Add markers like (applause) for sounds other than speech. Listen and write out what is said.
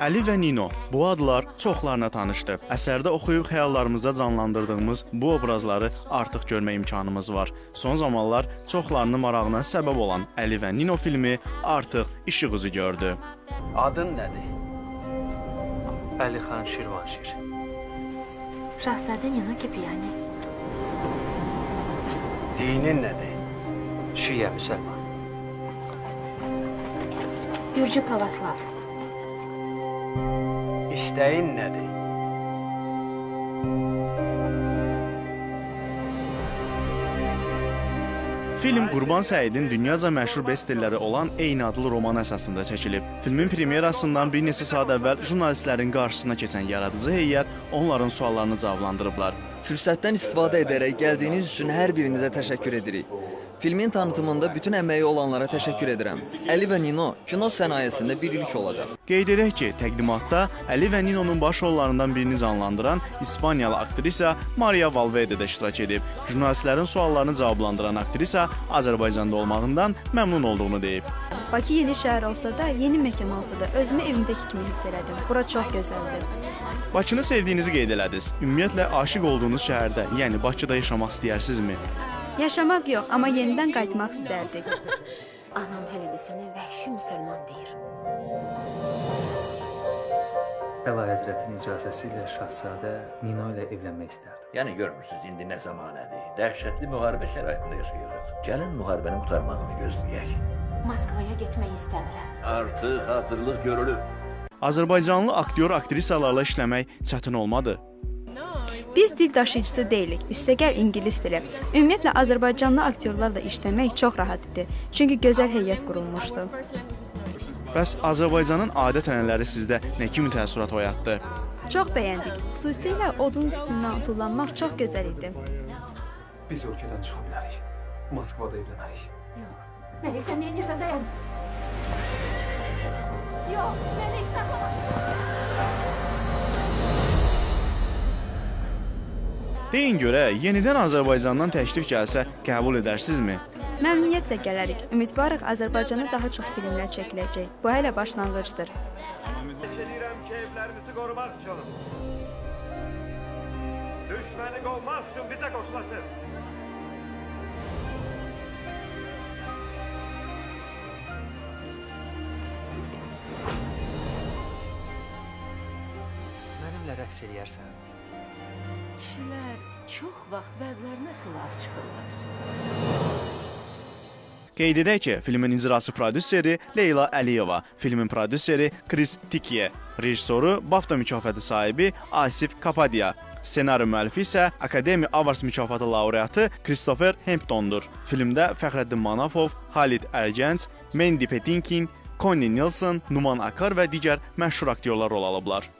Əli və Nino bu adlar çoxlarına tanışdır. Əsərdə oxuyub xəyallarımızda canlandırdığımız bu obrazları artıq görmə imkanımız var. Son zamanlar çoxlarının marağına səbəb olan Əli və Nino filmi artıq işıq üzü gördü. Adın nədir? Əlixan Şirvanşir. Şahzadə Nino Kipiyani. Dinin nədir? Şiə müsəlman. Gürcü Pravoslav. İstəyin nədir? Film Qurban Səidin dünyaca məşhur bestselleri olan eyni adlı roman əsasında çəkilib. Filmin premyerasından bir neçə saat əvvəl jurnalistlərin qarşısına keçən yaradıcı heyət onların suallarını cavablandırıblar. Fürsətdən istifadə edərək gəldiyiniz üçün hər birinizə təşəkkür edirik. Filmin tanıtımında bütün əməyi olanlara təşəkkür edirəm. Əli və Nino kino sənayesində bir ilk olacaq. Qeyd edək ki, təqdimatda Əli və Nino'nun baş rollarından birini canlandıran İspaniyalı aktrisa Maria Valverde də iştirak edib. Jurnalistlərin suallarını cavablandıran aktrisa Azərbaycanda olmağından məmnun olduğunu deyib. Bakı yeni şəhər olsa da, yeni məkan olsa da özümü evimdəki kimi hiss elədim. Bura çox gözəldir. Bakını sevdiyinizi qeyd elədiniz. Ümumiyyətlə aşiq olduğunuz şəhərdə, yəni Bakıda yaşamaq istəyərsinizmi? Yaşamaq yox, amma yenidən qayıtmaq istərdik. (laughs) Anam hələ də sənə vəhşi müsəlman deyir. Əla Həzrətin icazəsi ilə şahzadə Nino ilə evlənmək istərdim. Yəni görmürsüz indi nə zamanədir. Dəhşətli müharibə şəraitində yaşayırıq. Gəlin müharibənin qurtarmağını gözləyək. Moskvaya getmək istəmirəm. Artıq hazırlıq görülüb. Azərbaycanlı aktyor aktrisalarla işləmək çətin olmadı. Biz dil daşıyıcısı deyilik, üstəgəl ingilis dili. Ümumiyyətlə Azərbaycanlı aktyorlarla işləmək çox rahat idi, çünki gözəl heyət qurulmuşdu. Bəs Azərbaycanın adət-ənənələri sizdə nə kimi təəssürat oyatdı? Çox bəyəndik. Xüsusilə odun üstündən tullanmaq çox gözəl idi. Biz ölkədən çıxa bilərik. Moskvada evlənərik. Məlik, sən nə edirsən? Dayan. Yox, Məlik, saxla. Deyin görə, yenidən Azərbaycandan təklif gəlsə qəbul edərsinizmi? Məmnuniyyətlə gələrik. Ümidvarıq Azərbaycanda daha çox filmlər çəkiləcək. Bu hələ başlanğıcdır. Eşedirəm ki, evlərimizi qorumaq üçün. Düşməni qovmaq üçün bizə qoşulasın. Mənimlə rəqs eləyərsən? Kişilər çox vaxt vədlərinə xilaf çıxırlar. Qeyd edək ki, filmin icraçı prodüseri Leyla Əliyeva, filmin prodüseri Chris Tikiye, rejissoru BAFTA mükafatı sahibi Asif Kapadia, ssenari müəllifi isə Akademi Awards mükafatı laureatı Christopher Hamptondur. Filmdə Fəxrəddin Manafov, Halit Ərgənc, Mandy Patinkin, Connie Nielsen, Numan Akar və digər məşhur aktyorlar rol alıblar.